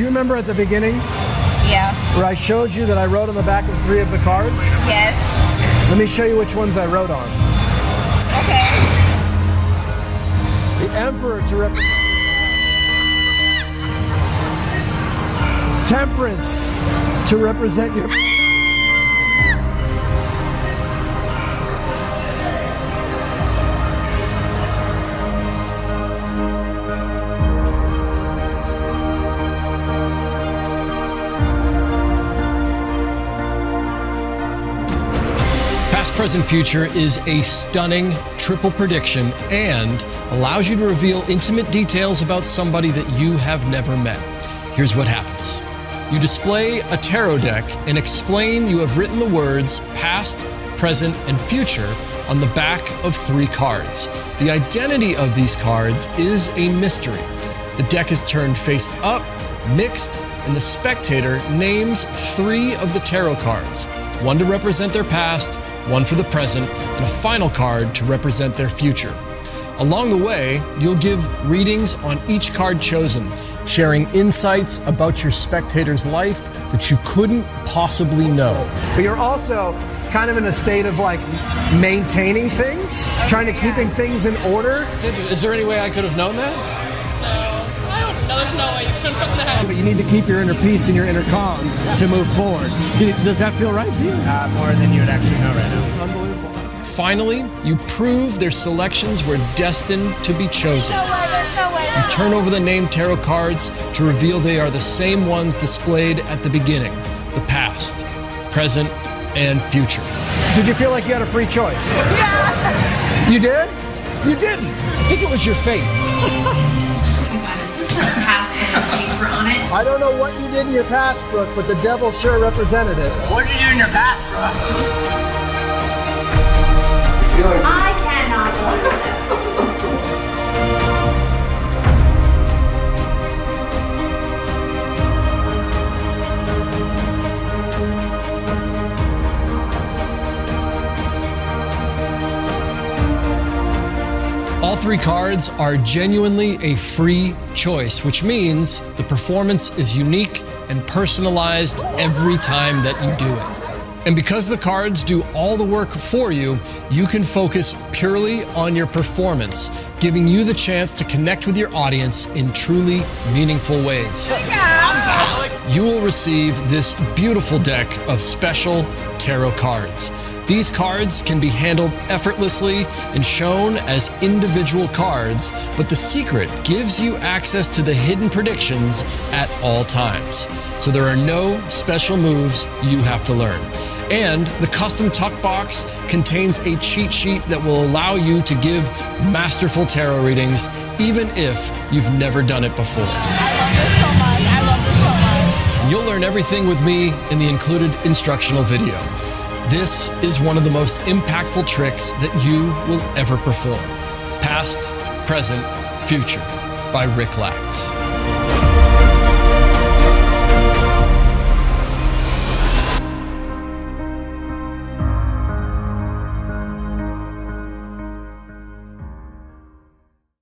Do you remember at the beginning Yeah. where I showed you that I wrote on the back of three of the cards? Yes. Let me show you which ones I wrote on. Okay. The Emperor to represent. Ah! Temperance to represent your. Past, Present, Future is a stunning triple prediction and allows you to reveal intimate details about somebody that you have never met. Here's what happens you display a tarot deck and explain you have written the words past, present, and future on the back of three cards. The identity of these cards is a mystery. The deck is turned face up, mixed, and the spectator names three of the tarot cards one to represent their past, one for the present, and a final card to represent their future. Along the way, you'll give readings on each card chosen, sharing insights about your spectator's life that you couldn't possibly know. But you're also kind of in a state of like maintaining things, trying to keeping things in order. Is there any way I could have known that? I. There's no way you can run that. But you need to keep your inner peace and your inner calm to move forward. Does that feel right to you? Uh, more than you would actually know right now. Unbelievable. Finally, you prove their selections were destined to be chosen. No way. There's no way. You turn over the named tarot cards to reveal they are the same ones displayed at the beginning the past, present, and future. Did you feel like you had a free choice? Yeah. You did? You didn't. I think it was your fate. I don't know what you did in your past, Brooke, but the devil sure represented it. What did you do in your past, bro? All three cards are genuinely a free choice, which means the performance is unique and personalized every time that you do it. And because the cards do all the work for you, you can focus purely on your performance, giving you the chance to connect with your audience in truly meaningful ways. You will receive this beautiful deck of special tarot cards. These cards can be handled effortlessly and shown as individual cards, but the secret gives you access to the hidden predictions at all times. So there are no special moves you have to learn. And the custom tuck box contains a cheat sheet that will allow you to give masterful tarot readings, even if you've never done it before. I love this so much. I love this so much. You'll learn everything with me in the included instructional video. This is one of the most impactful tricks that you will ever perform. Past, present, future by Rick Lax.